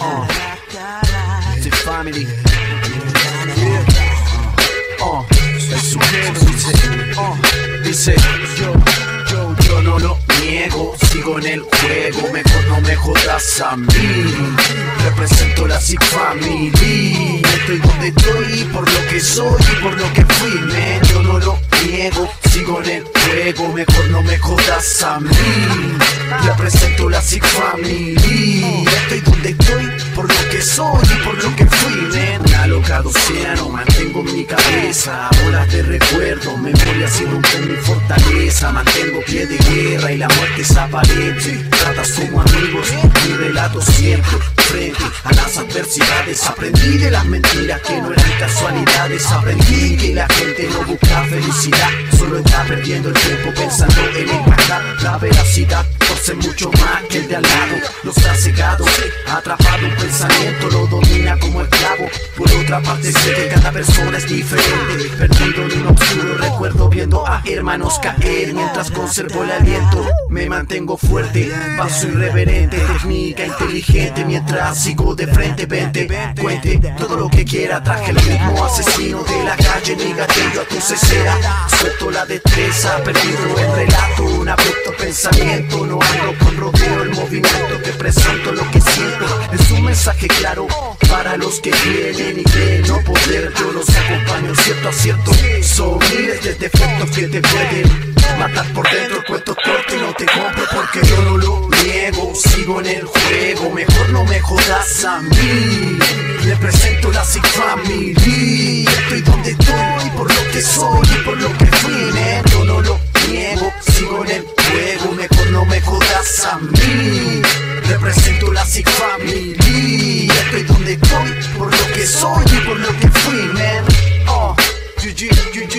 Uh, family. Uh, el sujeto dice, uh, dice, yo, yo, yo no lo niego, sigo en el juego, mejor no me jodas a mí. Represento la Sick Family, estoy donde estoy por lo que soy y por lo que fui, man. Yo no lo niego, sigo en el juego, mejor no me jodas a mí. Represento la Sick Family, estoy cabeza olas de recuerdo, memoria si rompen mi fortaleza, mantengo pie de guerra y la muerte es aparente. Tratas como amigos, mi relato siempre frente a las adversidades. Aprendí de las mentiras que no eran casualidades. Aprendí que la gente no busca felicidad, solo está perdiendo el tiempo pensando en encajar la veracidad. Ser mucho más que el de al lado, los ha cegado, atrapado un pensamiento, lo domina como esclavo. Por otra parte, sé que cada persona es diferente, perdido en un oscuro recuerdo, viendo a hermanos caer mientras conservo el aliento. Me mantengo fuerte, paso irreverente, técnica inteligente mientras sigo de frente. Vente, cuente todo lo que quiera. Traje el ritmo asesino de la calle, mi gatillo a tu cesera. Suelto la destreza, perdido el relato, movimiento que presento, lo que siento. Es un mensaje claro para los que quieren y creen no poder. Yo los acompaño cierto a cierto. Son miles de defectos que te pueden matar por dentro. Cuento corto y no te compro porque yo no lo niego. Sigo en el juego, mejor no me jodas a mí. Represento la Sick Family. Estoy donde estoy por lo que soy y por lo que fui. Yo no lo niego, sigo en el juego, mejor no me jodas a mí. Represento la Sick Family. Estoy donde estoy por lo que soy y por lo que fui, man. Oh, GG, GG,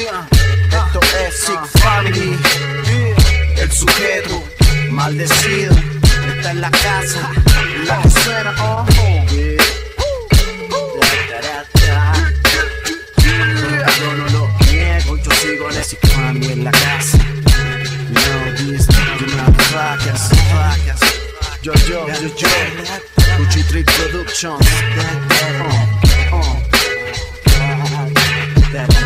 yeah. Esto es Sick Family. El sujeto maldecido está en la casa. La que suena, oh, oh. Yeah. Yo, yo, yo, yo. Gucci Trick Productions. Uh, uh.